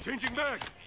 Changing back!